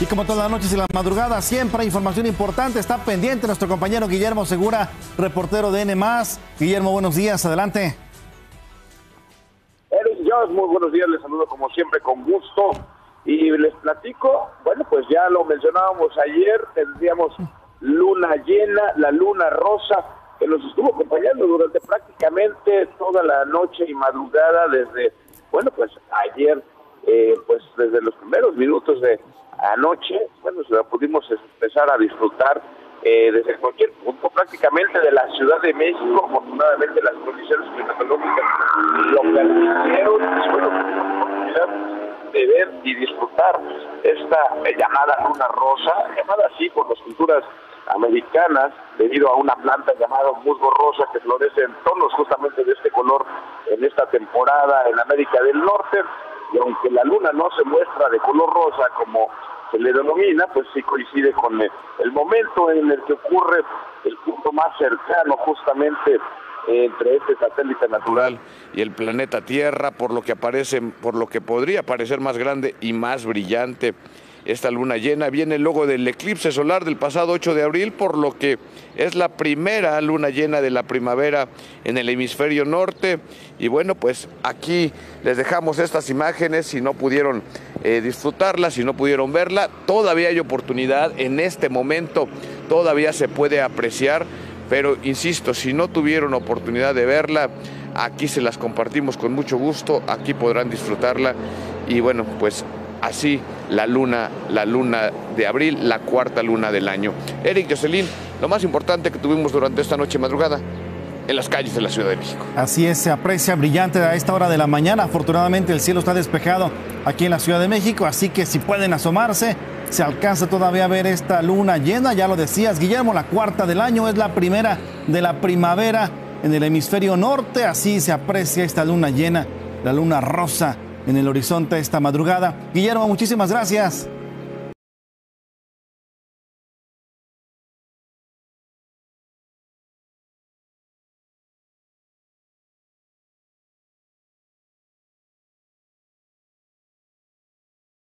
Y como todas las noches y las madrugadas, siempre información importante. Está pendiente nuestro compañero Guillermo Segura, reportero de N. Guillermo, buenos días, adelante. Eric Jones, muy buenos días, les saludo como siempre con gusto. Y les platico, bueno, pues ya lo mencionábamos ayer, tendríamos luna llena, la luna rosa, que nos estuvo acompañando durante prácticamente toda la noche y madrugada desde, bueno, pues ayer, eh, pues desde los primeros minutos de anoche, bueno, se la pudimos empezar a disfrutar eh, desde cualquier punto prácticamente de la Ciudad de México. Afortunadamente las condiciones climatológicas lo permitieron y bueno, oportunidad de ver y disfrutar esta llamada luna rosa, llamada así por las culturas americanas, debido a una planta llamada musgo rosa que florece en tonos justamente de este color en esta temporada en América del Norte. Y aunque la luna no se muestra de color rosa como se le denomina, pues sí coincide con el, momento en el que ocurre el punto más cercano justamente entre este satélite natural y el planeta Tierra, por lo que aparece, por lo que podría parecer más grande y más brillante esta luna llena. Viene luego del eclipse solar del pasado 8 de abril, por lo que es la primera luna llena de la primavera en el hemisferio norte. Y bueno, pues aquí les dejamos estas imágenes si no pudieron eh, disfrutarla, si no pudieron verla. Todavía hay oportunidad en este momento, todavía se puede apreciar. Pero insisto, si no tuvieron oportunidad de verla, aquí se las compartimos con mucho gusto, aquí podrán disfrutarla y bueno, pues así la luna, la luna de abril, la cuarta luna del año. Eric Jocelyn, lo más importante que tuvimos durante esta noche madrugada en las calles de la Ciudad de México. Así es, se aprecia brillante a esta hora de la mañana. Afortunadamente el cielo está despejado aquí en la Ciudad de México, así que si pueden asomarse, se alcanza todavía a ver esta luna llena. Ya lo decías, Guillermo, la cuarta del año es la primera de la primavera en el hemisferio norte. Así se aprecia esta luna llena, la luna rosa en el horizonte esta madrugada. Guillermo, muchísimas gracias.